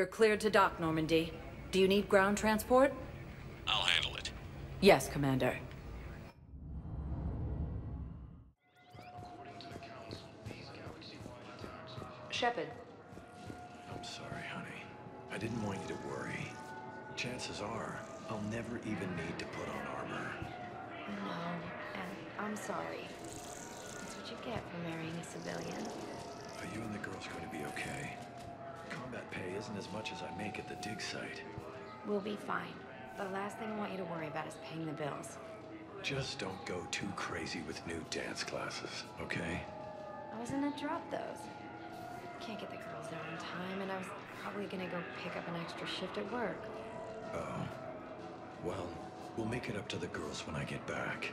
You're cleared to dock, Normandy. Do you need ground transport? I'll handle it. Yes, Commander. We'll be fine. The last thing I want you to worry about is paying the bills. Just don't go too crazy with new dance classes, okay? I was gonna drop those. Can't get the girls there on time, and I was probably gonna go pick up an extra shift at work. Oh. Well, we'll make it up to the girls when I get back.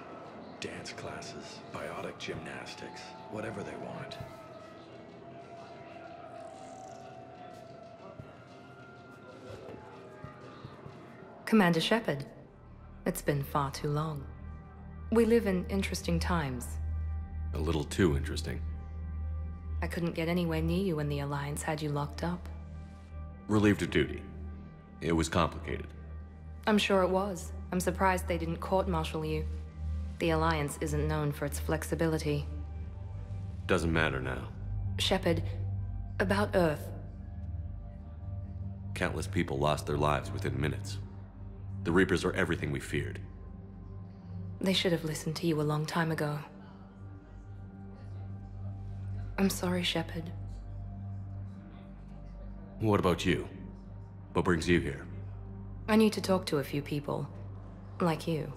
Dance classes, biotic gymnastics, whatever they want. Commander Shepard, it's been far too long. We live in interesting times. A little too interesting. I couldn't get anywhere near you when the Alliance had you locked up. Relieved of duty. It was complicated. I'm sure it was. I'm surprised they didn't court-martial you. The Alliance isn't known for its flexibility. Doesn't matter now. Shepard, about Earth. Countless people lost their lives within minutes. The Reapers are everything we feared. They should have listened to you a long time ago. I'm sorry, Shepard. What about you? What brings you here? I need to talk to a few people. Like you.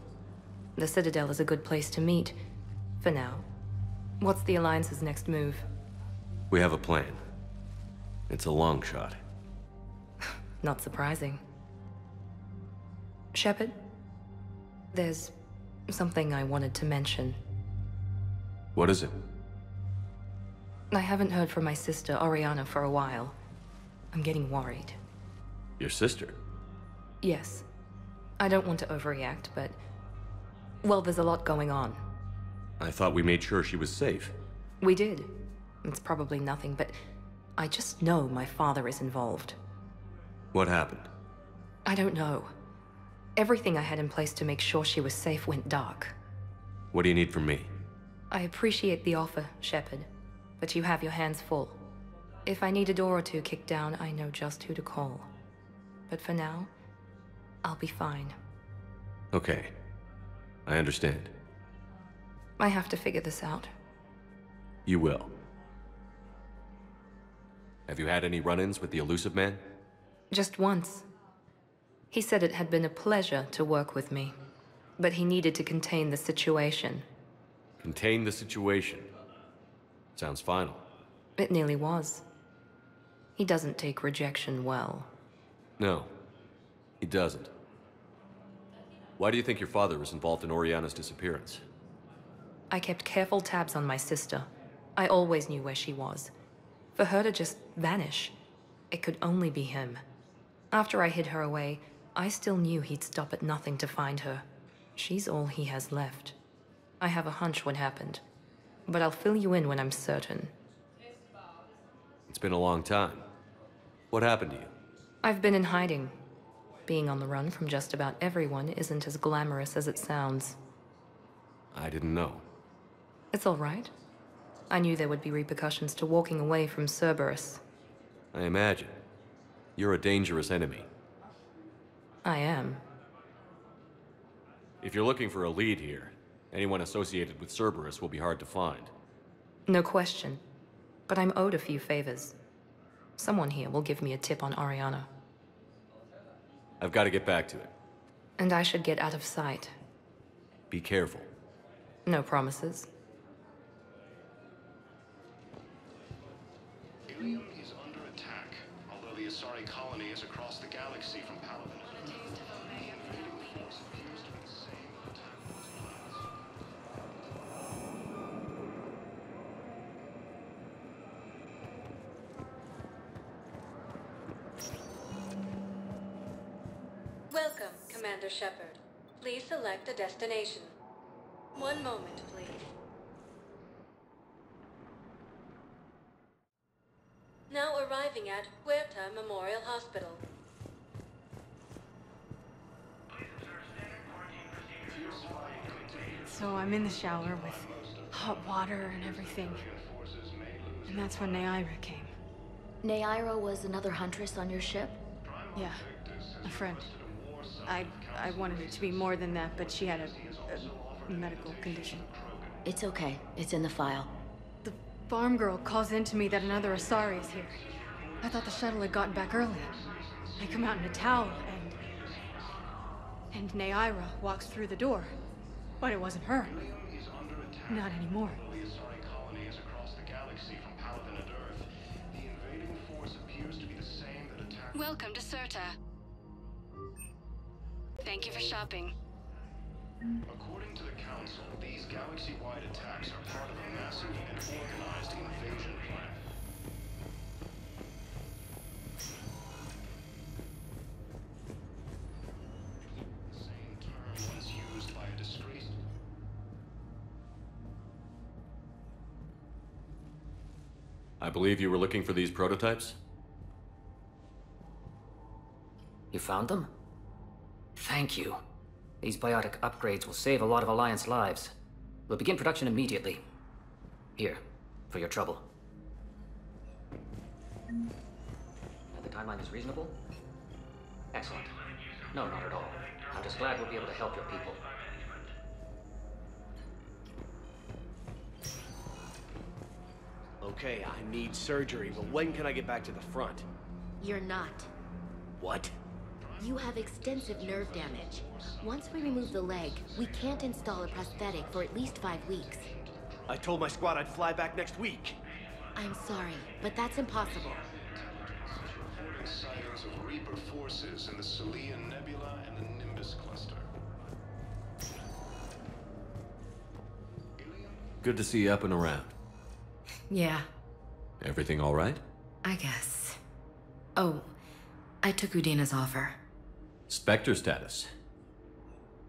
The Citadel is a good place to meet. For now. What's the Alliance's next move? We have a plan. It's a long shot. Not surprising. Shepard? There's something I wanted to mention. What is it? I haven't heard from my sister, Oriana, for a while. I'm getting worried. Your sister? Yes. I don't want to overreact, but... Well, there's a lot going on. I thought we made sure she was safe. We did. It's probably nothing, but I just know my father is involved. What happened? I don't know. Everything I had in place to make sure she was safe went dark. What do you need from me? I appreciate the offer, Shepard, but you have your hands full. If I need a door or two kicked down, I know just who to call. But for now, I'll be fine. Okay. I understand. I have to figure this out. You will. Have you had any run-ins with the Illusive Man? Just once. He said it had been a pleasure to work with me, but he needed to contain the situation. Contain the situation. Sounds final. It nearly was. He doesn't take rejection well. No, he doesn't. Why do you think your father was involved in Oriana's disappearance? I kept careful tabs on my sister. I always knew where she was. For her to just vanish, it could only be him. After I hid her away, I still knew he'd stop at nothing to find her. She's all he has left. I have a hunch what happened, but I'll fill you in when I'm certain. It's been a long time. What happened to you? I've been in hiding. Being on the run from just about everyone isn't as glamorous as it sounds. I didn't know. It's all right. I knew there would be repercussions to walking away from Cerberus. I imagine. You're a dangerous enemy. I am. If you're looking for a lead here, anyone associated with Cerberus will be hard to find. No question. But I'm owed a few favors. Someone here will give me a tip on Oriana. I've got to get back to it. And I should get out of sight. Be careful. No promises. Welcome, Commander Shepard. Please select a destination. One moment, please. Now arriving at Huerta Memorial Hospital. So I'm in the shower with hot water and everything. And that's when Naira came. Naira was another huntress on your ship? Yeah, a friend. I I wanted it to be more than that, but she had a, a medical condition. It's okay. It's in the file. The farm girl calls in to me that another Asari is here. I thought the shuttle had gotten back early. I come out in a towel and... And Naira walks through the door. But it wasn't her. Not anymore. The Asari colony is across the galaxy from Palaven Earth. The invading force appears to be the same that attacked... Welcome to Sirta. Thank you for shopping. According to the Council, these galaxy-wide attacks are part of a massive and organized invasion plan. The same term once used by a disgraced... I believe you were looking for these prototypes? You found them? Thank you. These biotic upgrades will save a lot of Alliance lives. We'll begin production immediately. Here, for your trouble. And the timeline is reasonable? Excellent. No, not at all. I'm just glad we'll be able to help your people. Okay, I need surgery, but when can I get back to the front? You're not. What? You have extensive nerve damage. Once we remove the leg, we can't install a prosthetic for at least five weeks. I told my squad I'd fly back next week. I'm sorry, but that's impossible. reporting sightings of Reaper forces in the Silean Nebula and the Nimbus cluster. Good to see you up and around. Yeah, Everything all right? I guess. Oh, I took Udina's offer. Spectre status.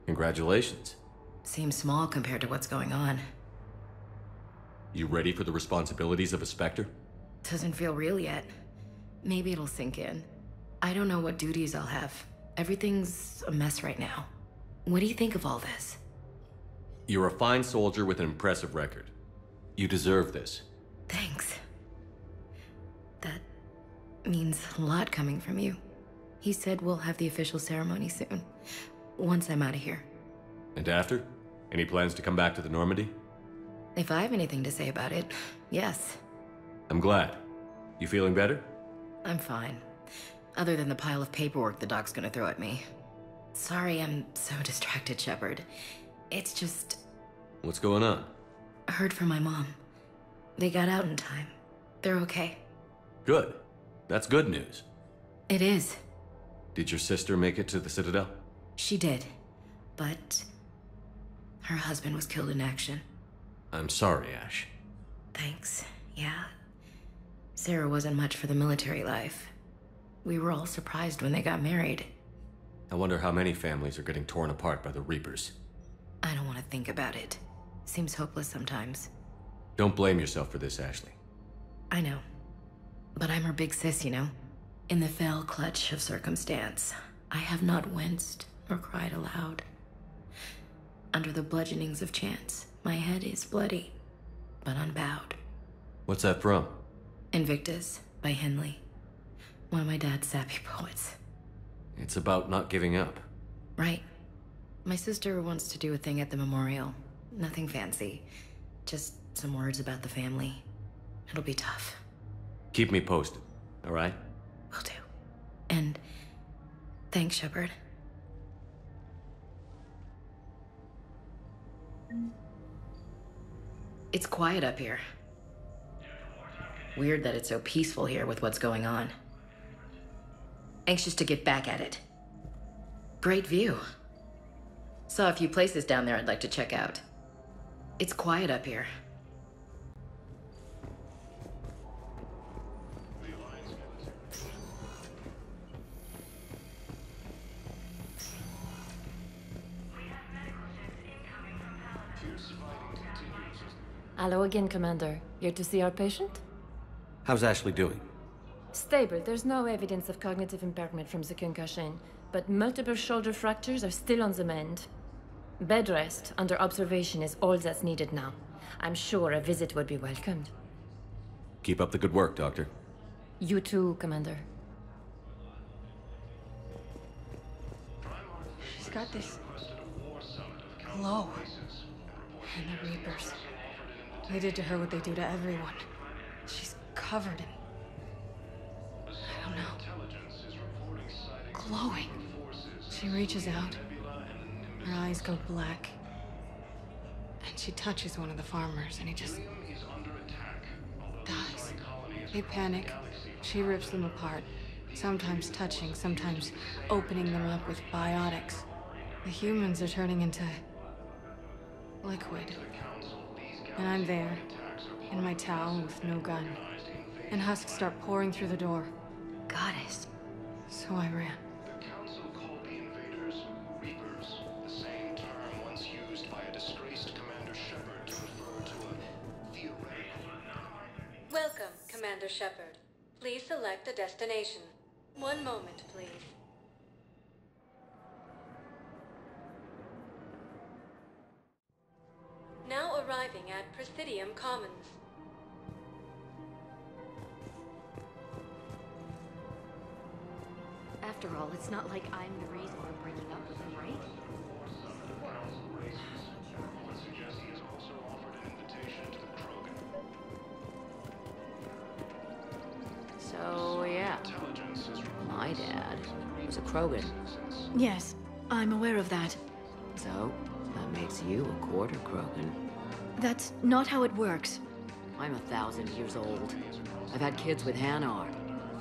Congratulations. Seems small compared to what's going on. You ready for the responsibilities of a Spectre? Doesn't feel real yet. Maybe it'll sink in. I don't know what duties I'll have. Everything's a mess right now. What do you think of all this? You're a fine soldier with an impressive record. You deserve this. Thanks. That means a lot coming from you. He said we'll have the official ceremony soon. Once I'm out of here. And after? Any plans to come back to the Normandy? If I have anything to say about it, yes. I'm glad. You feeling better? I'm fine. Other than the pile of paperwork the doc's gonna throw at me. Sorry I'm so distracted, Shepard. It's just... What's going on? I heard from my mom. They got out in time. They're okay. Good. That's good news. It is. Did your sister make it to the Citadel? She did. But... Her husband was killed in action. I'm sorry, Ash. Thanks. Yeah. Sarah wasn't much for the military life. We were all surprised when they got married. I wonder how many families are getting torn apart by the Reapers. I don't want to think about it. Seems hopeless sometimes. Don't blame yourself for this, Ashley. I know. But I'm her big sis, you know? In the fell clutch of circumstance, I have not winced nor cried aloud. Under the bludgeonings of chance, my head is bloody, but unbowed. What's that from? Invictus by Henley. One of my dad's sappy poets. It's about not giving up. Right. My sister wants to do a thing at the memorial. Nothing fancy. Just some words about the family. It'll be tough. Keep me posted, all right? Will do. And thanks, Shepard. It's quiet up here. Weird that it's so peaceful here with what's going on. Anxious to get back at it. Great view. Saw a few places down there I'd like to check out. It's quiet up here. Hello again, Commander. Here to see our patient? How's Ashley doing? Stable. There's no evidence of cognitive impairment from the concussion, but multiple shoulder fractures are still on the mend. Bed rest under observation is all that's needed now. I'm sure a visit would be welcomed. Keep up the good work, Doctor. You too, Commander. She's got this glow. And the Reapers. They did to her what they do to everyone. She's covered in. I don't know. Glowing. She reaches out. Her eyes go black. And she touches one of the farmers, and he just. dies. They panic. She rips them apart. Sometimes touching, sometimes opening them up with biotics. The humans are turning into. liquid. And I'm there, in my towel with no gun. And husks start pouring through the door. Goddess. So I ran. The Council called the invaders Reapers, the same term once used by a disgraced Commander Shepard to refer to a theoretical. Welcome, Commander Shepard. Please select a destination. One moment, please. Commons. After all, it's not like I'm the reason we're breaking up with him, right? So, yeah. My dad was a Krogan. Yes, I'm aware of that. So, that makes you a quarter Krogan. That's not how it works. I'm a thousand years old. I've had kids with Hanar.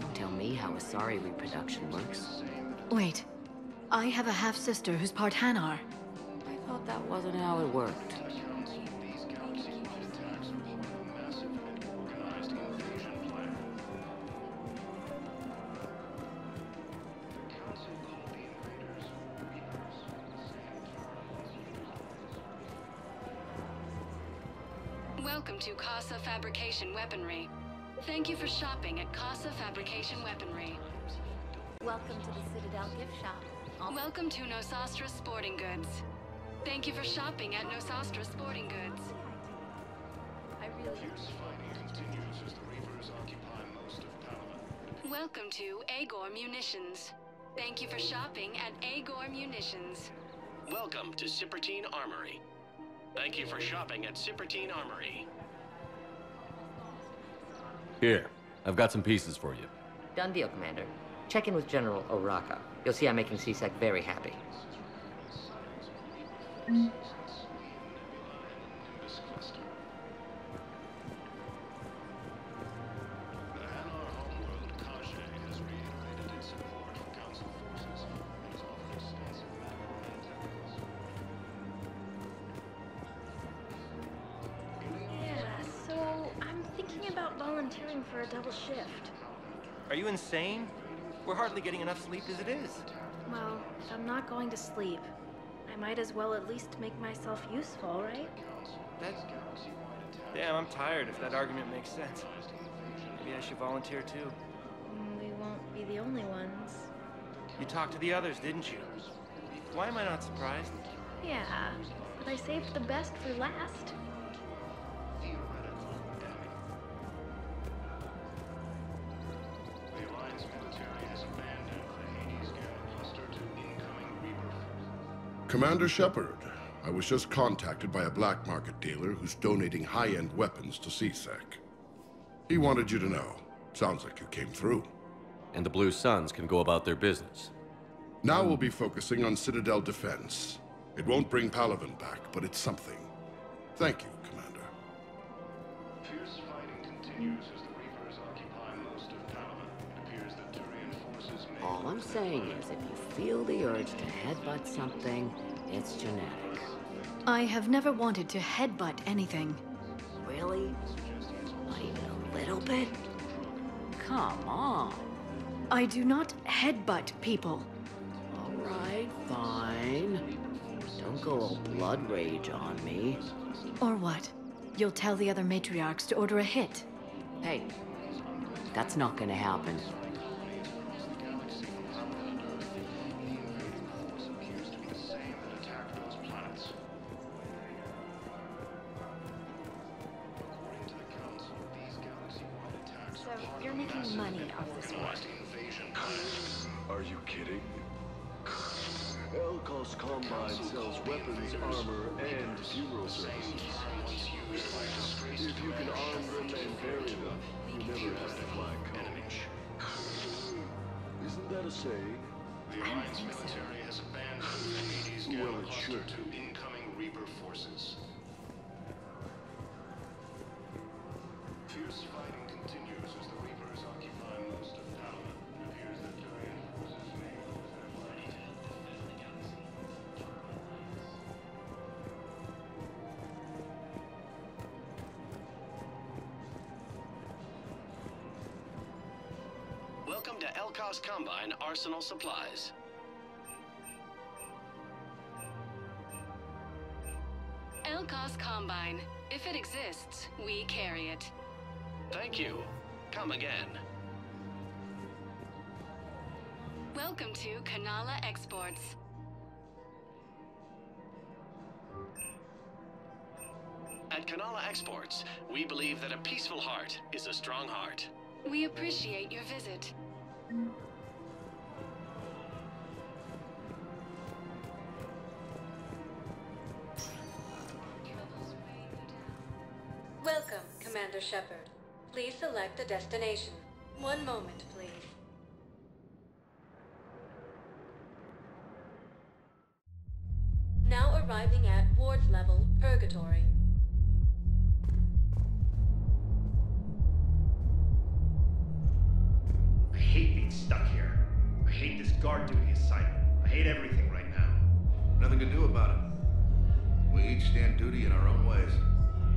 Don't tell me how a Asari reproduction works. Wait, I have a half-sister who's part Hanar. I thought that wasn't how it worked. Fabrication Weaponry. Thank you for shopping at Kassa Fabrication Weaponry. Welcome to the Citadel gift shop. Welcome to Nos Astra Sporting Goods. Thank you for shopping at Nos Astra Sporting Goods. I really continues as the Reapers occupy most of Palaven. Welcome to Agor Munitions. Thank you for shopping at Agor Munitions. Welcome to Cipritine Armory. Thank you for shopping at Cipritine Armory. Here, I've got some pieces for you. Done deal, Commander. Check in with General Oraka. You'll see I'm making CSEC very happy. Yeah, hardly getting enough sleep as it is. Well, if I'm not going to sleep, I might as well at least make myself useful, right? That... Damn, I'm tired if that argument makes sense. Maybe I should volunteer too. Mm, We won't be the only ones. You talked to the others, didn't you? Why am I not surprised? Yeah, but I saved the best for last. Commander Shepard, I was just contacted by a black market dealer who's donating high-end weapons to CSEC. He wanted you to know. Sounds like you came through. And the Blue Suns can go about their business. Now we'll be focusing on Citadel defense. It won't bring Palaven back, but it's something. Thank you, Commander. Fierce fighting continues I'm saying is if you feel the urge to headbutt something, it's genetic. I have never wanted to headbutt anything. Really? Not even a little bit? Come on. I do not headbutt people. All right, fine. Don't go all blood rage on me. Or what? You'll tell the other matriarchs to order a hit. Hey, That's not gonna happen. So, you're making money off this war. Are you kidding? Elkoss Combine sells weapons, armor, and funeral services. If you can arm them and bury them, you never have to fly coach. Isn't that a saying? The Alliance military has abandoned the Hades Well, Gale cluster to incoming Reaper forces. Fierce fighting continues Welcome to Elkoss Combine Arsenal Supplies. Elkoss Combine. If it exists, we carry it. Thank you. Come again. Welcome to Kanala Exports. At Kanala Exports, we believe that a peaceful heart is a strong heart. We appreciate your visit. Welcome, Commander Shepard. Please select a destination. One moment, please. Each stand duty in our own ways.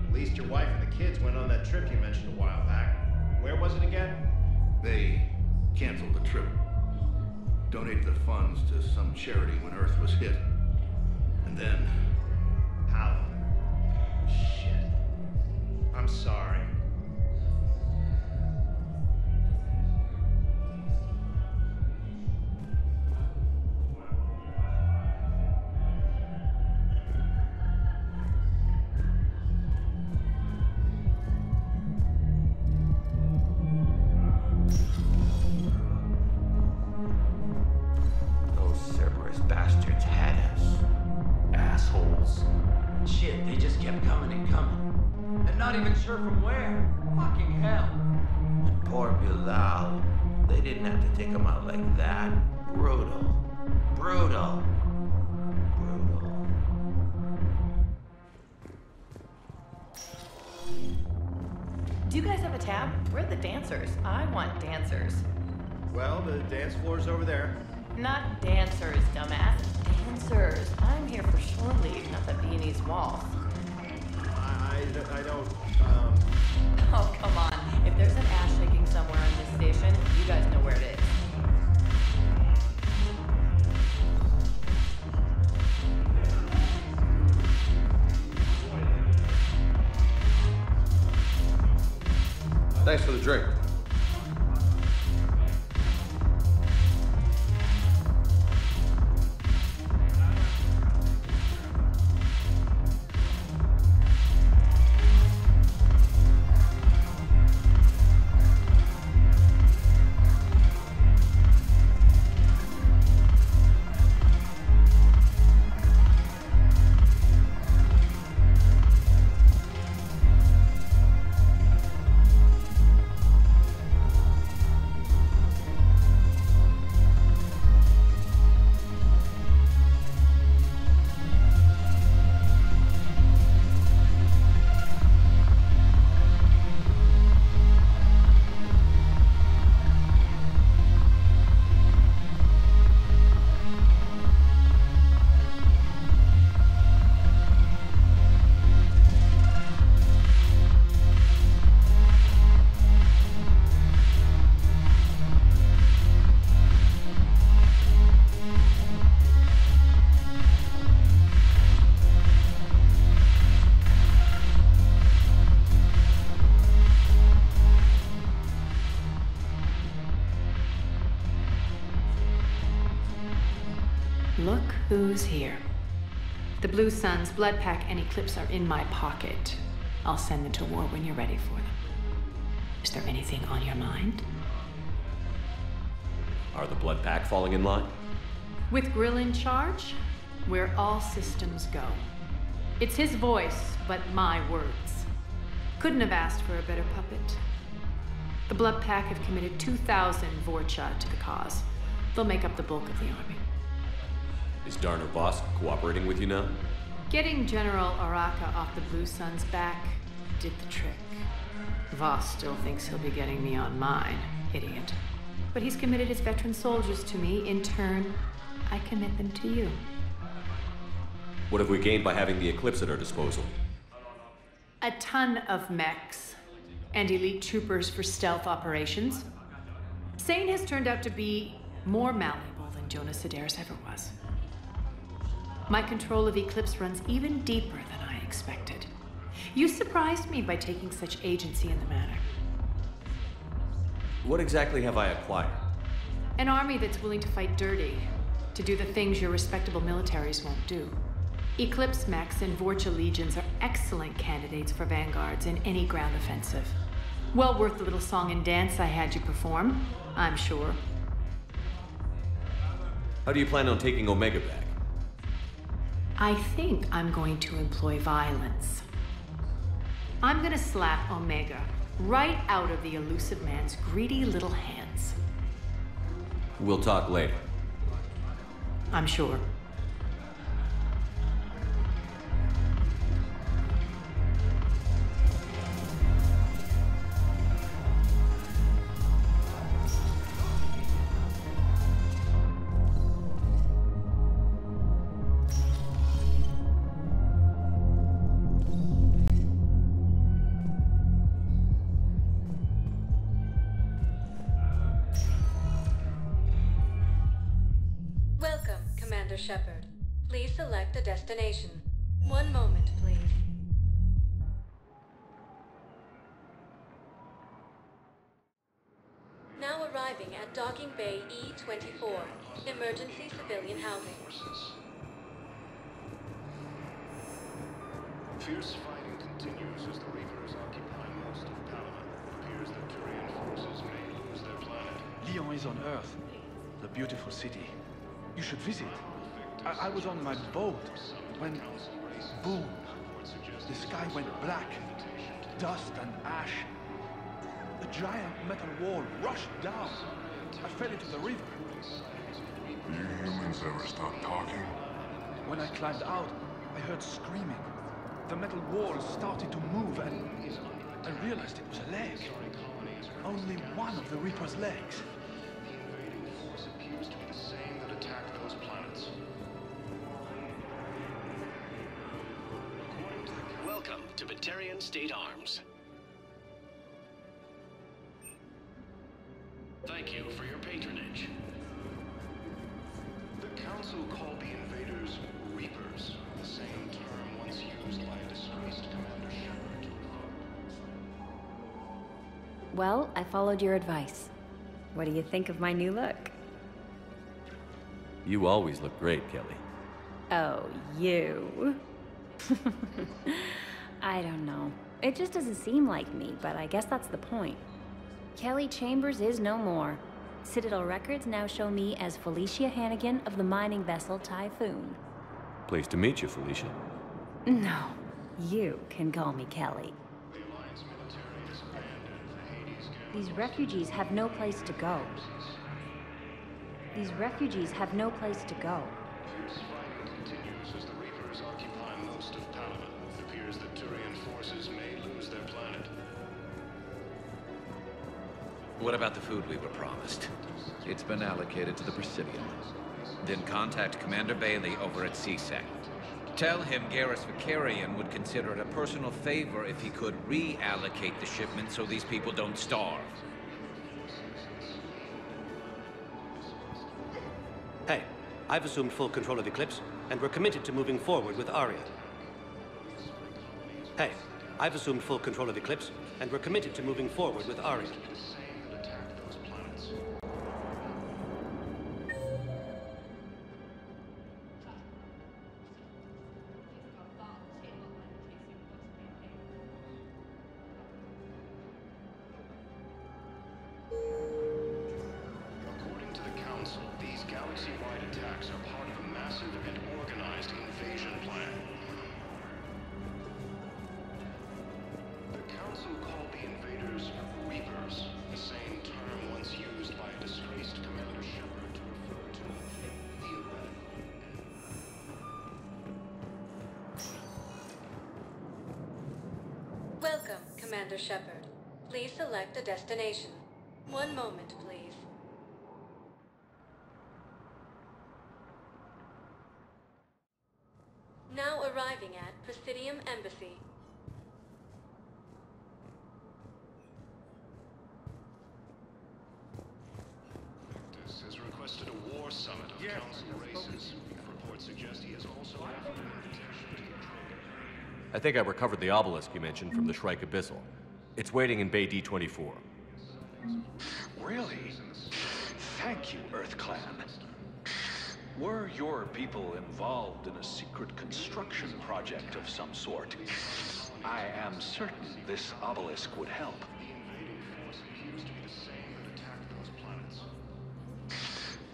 At least your wife and the kids went on that trip you mentioned a while back. Where was it again? They canceled the trip. Donated the funds to some charity when Earth was hit. And then. How? Shit. I'm sorry. Out like that. Brutal. Brutal. Brutal. Do you guys have a tab? We're the dancers. I want dancers. Well, the dance floor's over there. Not dancers, dumbass. Dancers. I'm here for shore leave, not the Viennese waltz. I, I, I don't, um... Oh, come on. If there's an ass shaking somewhere on this station, you guys know where it is. Thanks for the drink. Who's here. The Blue Suns, Blood Pack, and Eclipse are in my pocket. I'll send them to war when you're ready for them. Is there anything on your mind? Are the Blood Pack falling in line? With Grill in charge, where all systems go. It's his voice, but my words. Couldn't have asked for a better puppet. The Blood Pack have committed 2,000 Vorcha to the cause. They'll make up the bulk of the army. Is Darner Voss cooperating with you now? Getting General Oraka off the Blue Sun's back did the trick. Voss still thinks he'll be getting me on mine, idiot. But he's committed his veteran soldiers to me. In turn, I commit them to you. What have we gained by having the Eclipse at our disposal? A ton of mechs and elite troopers for stealth operations. Sane has turned out to be more malleable than Jonas Sederis ever was. My control of Eclipse runs even deeper than I expected. You surprised me by taking such agency in the matter. What exactly have I acquired? An army that's willing to fight dirty, to do the things your respectable militaries won't do. Eclipse mechs and Vorcha legions are excellent candidates for vanguards in any ground offensive. Well worth the little song and dance I had you perform, I'm sure. How do you plan on taking Omega back? I think I'm going to employ violence. I'm gonna slap Omega right out of the Illusive Man's greedy little hands. We'll talk later. I'm sure. Commander Shepard. Please select a destination. One moment, please. Now arriving at Docking Bay E-24, emergency civilian housing. Fierce fighting continues as the Reapers occupy most of Palaven. It appears that Turian forces may lose their planet. Lyon is on Earth. The beautiful city. You should visit. I, I was on my boat when... Boom. The sky went black. Dust and ash. A giant metal wall rushed down. I fell into the river. Do you humans ever stop talking? When I climbed out, I heard screaming. The metal wall started to move and I realized it was a leg. Only one of the Reaper's legs. To State Arms. Thank you for your patronage. The Council called the invaders Reapers, the same term once used by a disgraced Commander Shepard. Well, I followed your advice. What do you think of my new look? You always look great, Kelly. Oh, you. I don't know. It just doesn't seem like me, but I guess that's the point. Kelly Chambers is no more. Citadel records now show me as Felicia Hannigan of the mining vessel Typhoon. Pleased to meet you, Felicia. No, you can call me Kelly. These refugees have no place to go. These refugees have no place to go. Forces may lose their planet. What about the food we were promised? It's been allocated to the Presidium. Then contact Commander Bailey over at CSEC. Tell him Garrus Vakarian would consider it a personal favor if he could reallocate the shipment so these people don't starve. Hey, I've assumed full control of Eclipse, and we're committed to moving forward with Aria. Hey, I've assumed full control of Eclipse, and we're committed to moving forward with Aria. Commander Shepard. Please select a destination. One moment, please. Now arriving at Presidium Embassy. Think I recovered the obelisk you mentioned from the Shrike Abyssal. It's waiting in Bay D24. Really? Thank you, Earth Clan. Were your people involved in a secret construction project of some sort? I am certain this obelisk would help.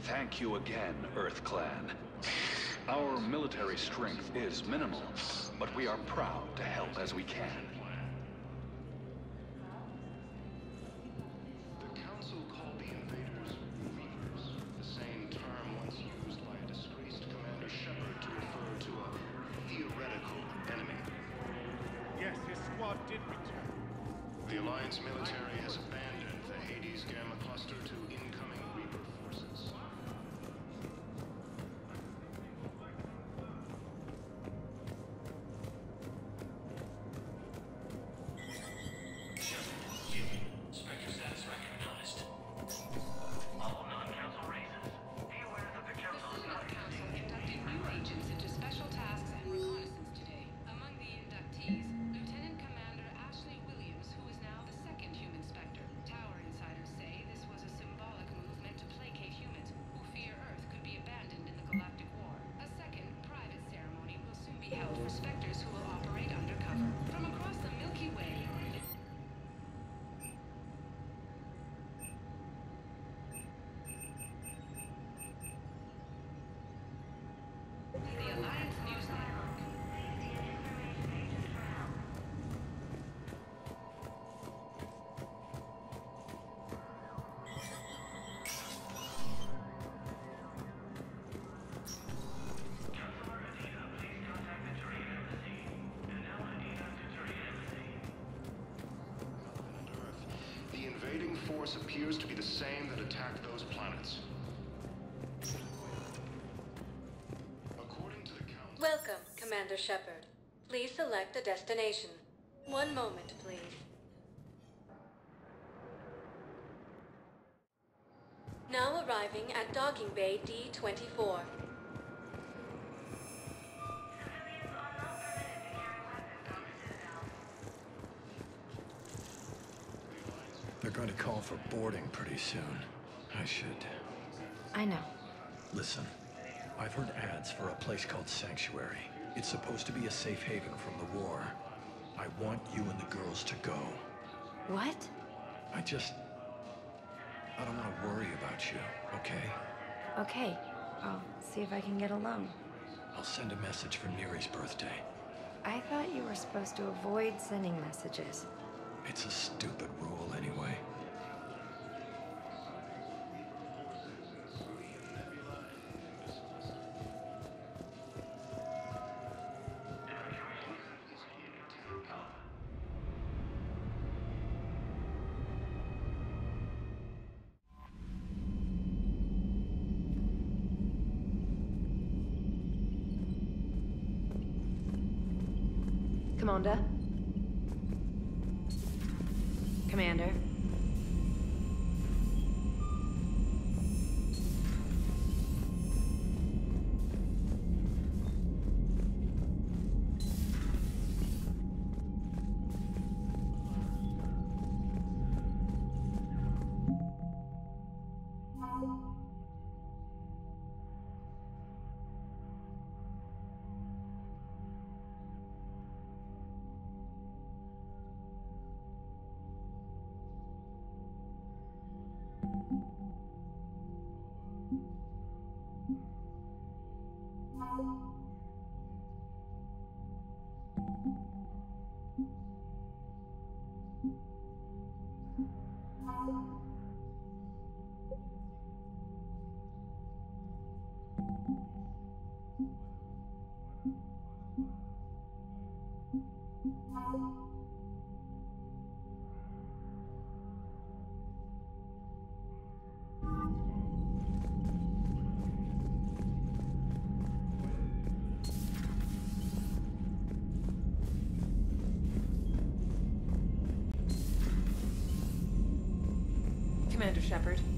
Thank you again, Earth Clan. Our military strength is minimal, but we are proud to help as we can. Invading force appears to be the same that attacked those planets. Welcome, Commander Shepard. Please select a destination. One moment, please. Now arriving at Docking Bay D-24. To call for boarding pretty soon. I should. I know. Listen, I've heard ads for a place called Sanctuary. It's supposed to be a safe haven from the war. I want you and the girls to go. What? I just. I don't want to worry about you, okay? Okay. I'll see if I can get alone. I'll send a message for Neri's birthday. I thought you were supposed to avoid sending messages. It's a stupid rule anyway. Commander? Commander? Commander Shepard.